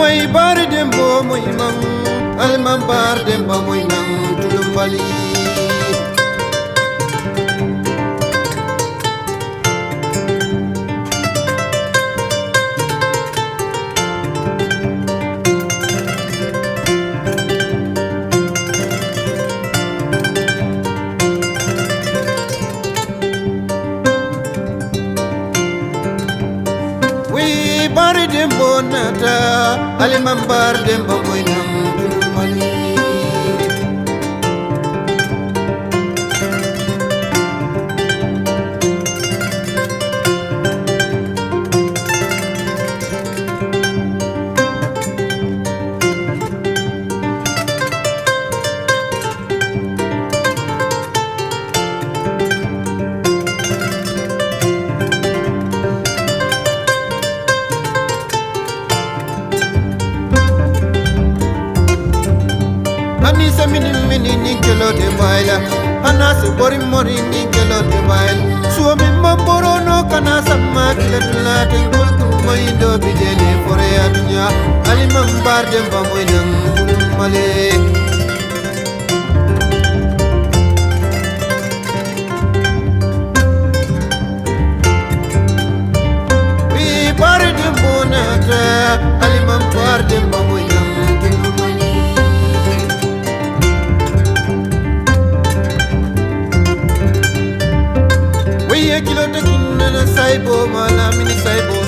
way bari dembo moy mam almam bar dembo moy nam tulum bali wi bari dembo nata almam bar dembo moy nam Ani se mini mini ni kelo de baila Ana se bori mori ni kelo de baila Suo mi mamboro no kana sama kile tula te kul tu mai do bijele fore adunya Ali mambar dem ba moy nang male dem bonata Ali mambar dem Wiye kilo te kinna na saibo mala mini saibo